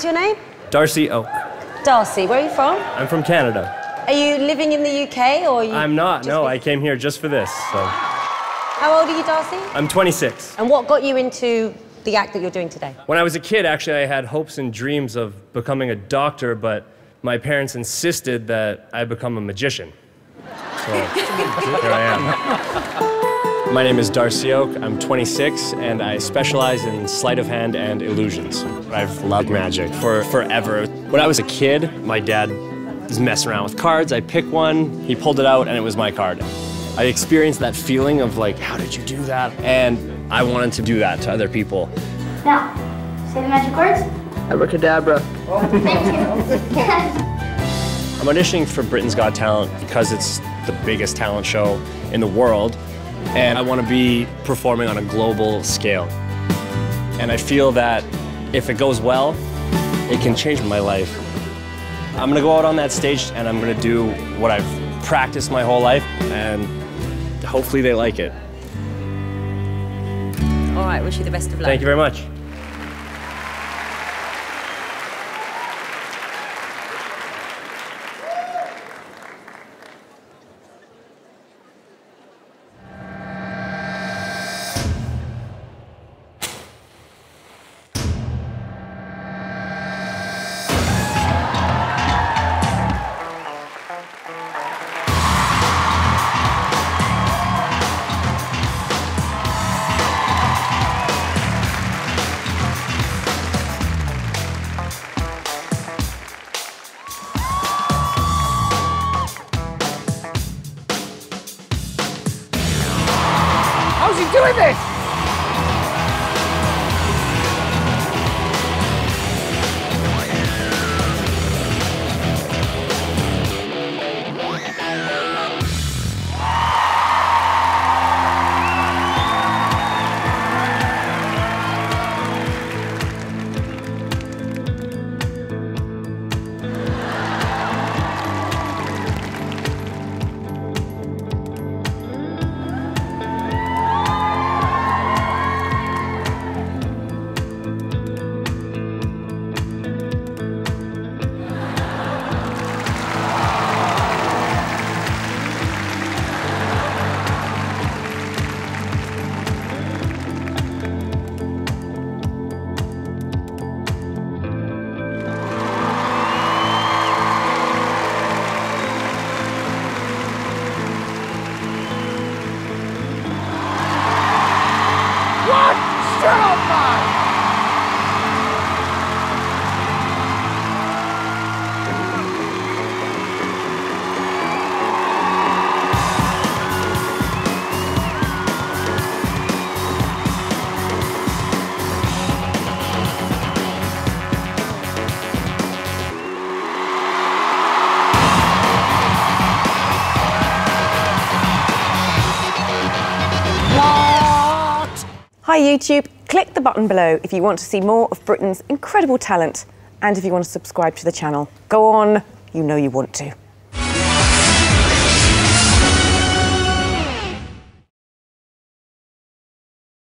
What's your name? Darcy Oake. Darcy. Where are you from? I'm from Canada. Are you living in the UK or? Are you I'm not. No, I came here just for this. So How old are you, Darcy? I'm 26. And what got you into the act that you're doing today? When I was a kid, actually, I had hopes and dreams of becoming a doctor, but my parents insisted that I become a magician. So here I am. My name is Darcy Oake. I'm 26, and I specialize in sleight of hand and illusions. I've loved magic for forever. When I was a kid, my dad was messing around with cards. I picked one, he pulled it out, and it was my card. I experienced that feeling of like, how did you do that? And I wanted to do that to other people. Now, say the magic words. Abracadabra. Thank you. I'm auditioning for Britain's Got Talent because it's the biggest talent show in the world, and I want to be performing on a global scale. And I feel that if it goes well, it can change my life. I'm gonna go out on that stage and I'm gonna do what I've practiced my whole life, and hopefully they like it. All right, wish you the best of luck. Thank you very much. How's he doing this? Hi YouTube, click the button below if you want to see more of Britain's incredible talent and if you want to subscribe to the channel. Go on, you know you want to.